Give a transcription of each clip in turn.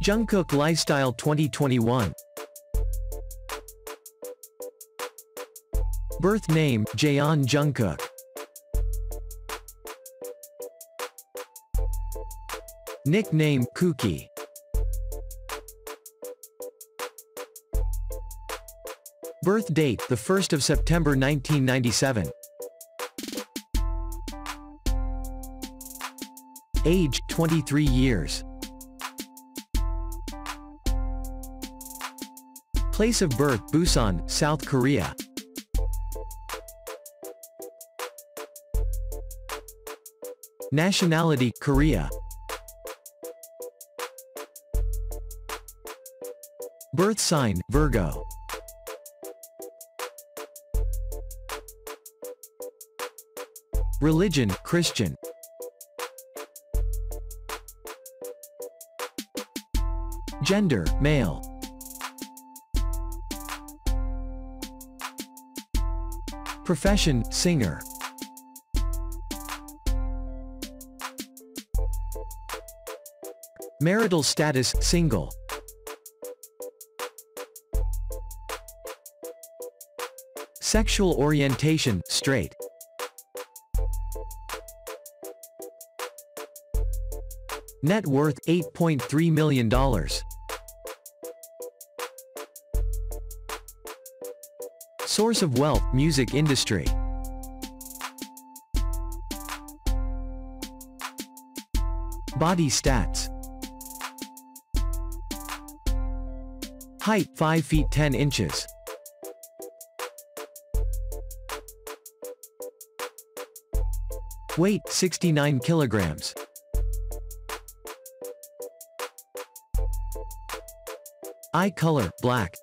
Jungkook Lifestyle 2021 Birth name, Jeon Jungkook. Nickname, Kookie Birth date, the 1st of September 1997 Age, 23 years Place of birth, Busan, South Korea. Nationality, Korea. Birth sign, Virgo. Religion, Christian. Gender, male Profession, singer. Marital status, single. Sexual orientation, straight. Net worth, $8.3 million. Source of wealth, music industry. Body stats. Height, 5 feet 10 inches. Weight, 69 kilograms. Eye color, black.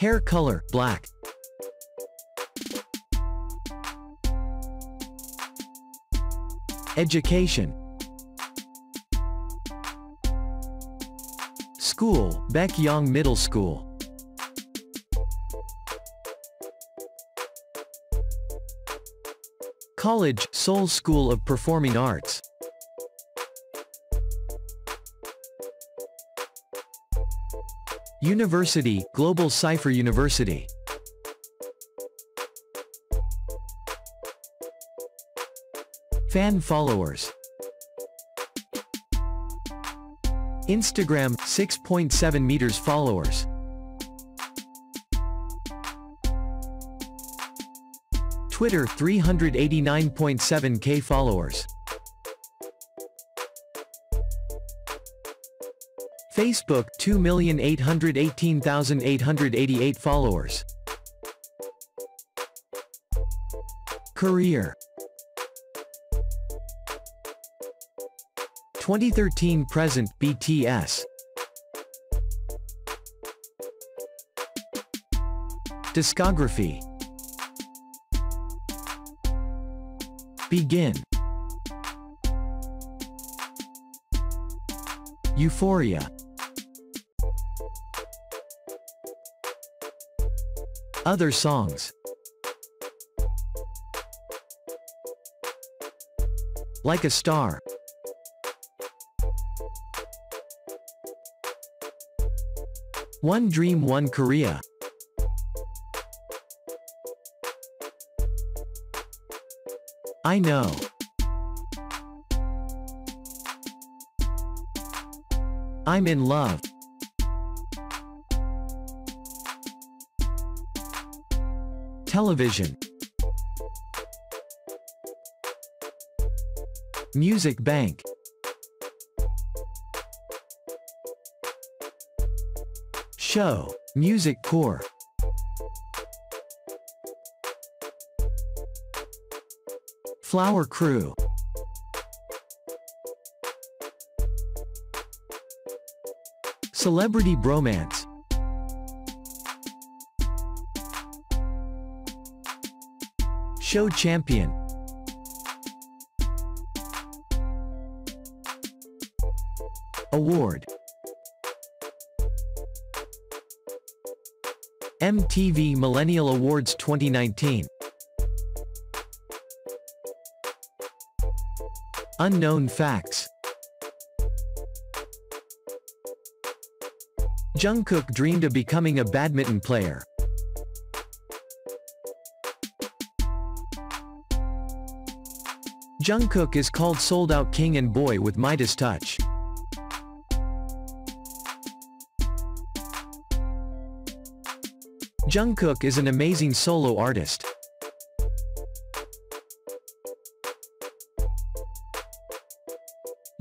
Hair color, black. Education. School, Baekyang Middle School. College, Seoul School of Performing Arts. University, Global Cyber University. Fan followers. Instagram, 6.7 meters followers. Twitter, 389.7k followers. Facebook, 2,818,888 followers. Career. 2013 present BTS Discography. Begin. Euphoria Other songs Like a Star One Dream One Korea I know. I'm in love. Television. Music Bank. Show. Music Core. Flower Crew. Celebrity Bromance. Show Champion. Award. MTV Millennial Awards 2019 Unknown facts. Jungkook dreamed of becoming a badminton player. Jungkook is called sold-out king and boy with Midas touch. Jungkook is an amazing solo artist.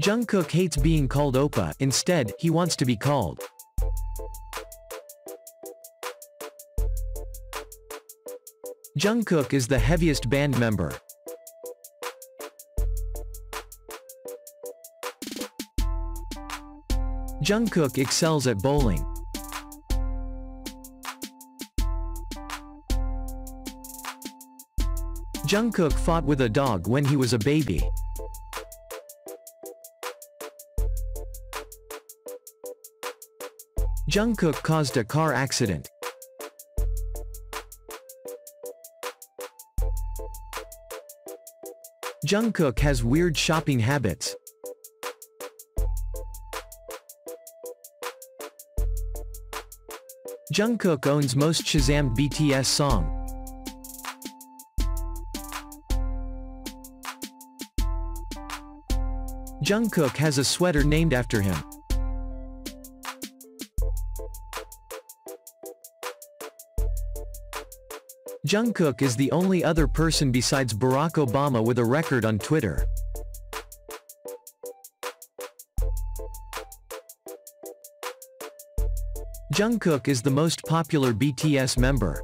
Jungkook hates being called Oppa, instead, he wants to be called. Jungkook is the heaviest band member. Jungkook excels at bowling. Jungkook fought with a dog when he was a baby. Jungkook caused a car accident. Jungkook has weird shopping habits. Jungkook owns most Shazam BTS song. Jungkook has a sweater named after him. Jungkook is the only other person besides Barack Obama with a record on Twitter. Jungkook is the most popular BTS member.